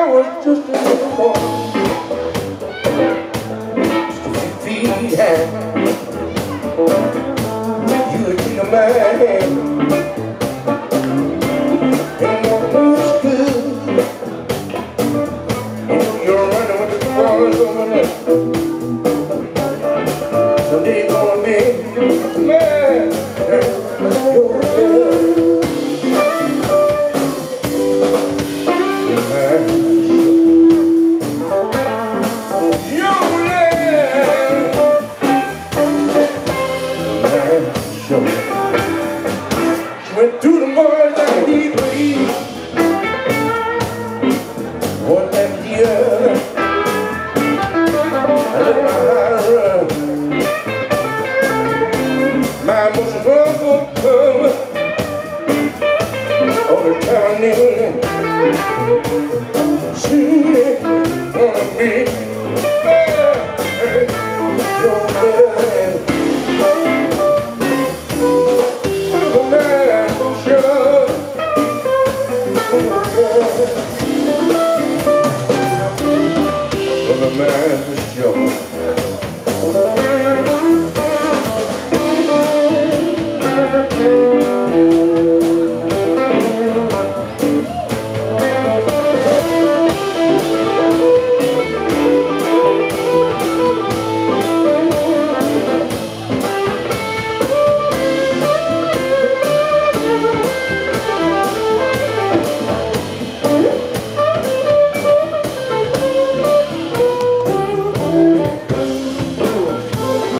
I was just a little boy Just You were taking my hand And what was good Oh, you're running with the boys over there Someday you're gonna you. man You're show. Went to the words that he believed. what left the other. My emotions were overcome. Overcoming. She for the man to young.